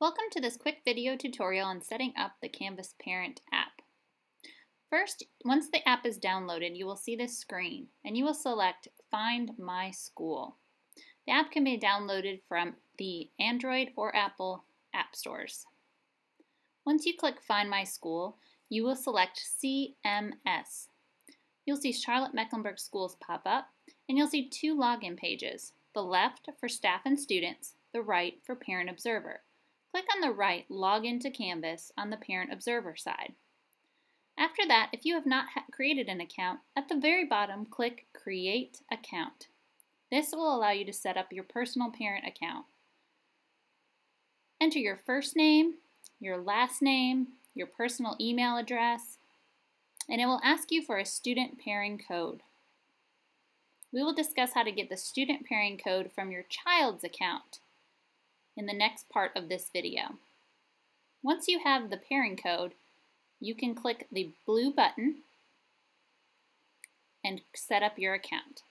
Welcome to this quick video tutorial on setting up the Canvas Parent app. First, once the app is downloaded, you will see this screen and you will select Find My School. The app can be downloaded from the Android or Apple app stores. Once you click Find My School, you will select CMS. You'll see Charlotte Mecklenburg Schools pop up and you'll see two login pages, the left for staff and students, the right for Parent Observer. Click on the right Log into Canvas on the Parent Observer side. After that, if you have not created an account, at the very bottom, click Create Account. This will allow you to set up your personal parent account. Enter your first name, your last name, your personal email address, and it will ask you for a student pairing code. We will discuss how to get the student pairing code from your child's account in the next part of this video. Once you have the pairing code, you can click the blue button and set up your account.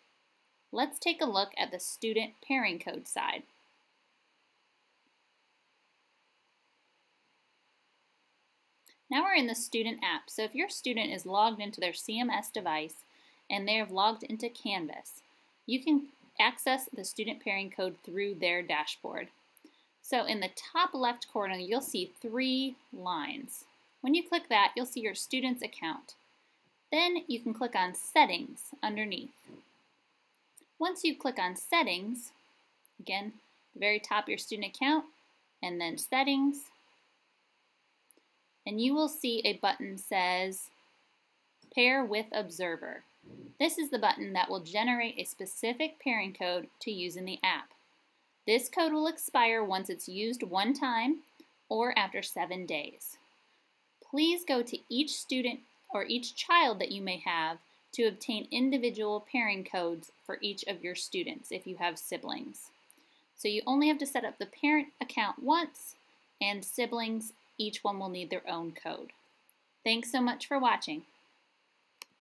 Let's take a look at the student pairing code side. Now we're in the student app, so if your student is logged into their CMS device and they have logged into Canvas, you can access the student pairing code through their dashboard. So in the top left corner, you'll see three lines. When you click that, you'll see your student's account. Then you can click on Settings underneath. Once you click on Settings, again, the very top your student account, and then Settings, and you will see a button says Pair with Observer. This is the button that will generate a specific pairing code to use in the app. This code will expire once it's used one time or after seven days. Please go to each student or each child that you may have to obtain individual pairing codes for each of your students if you have siblings. So you only have to set up the parent account once and siblings, each one will need their own code. Thanks so much for watching.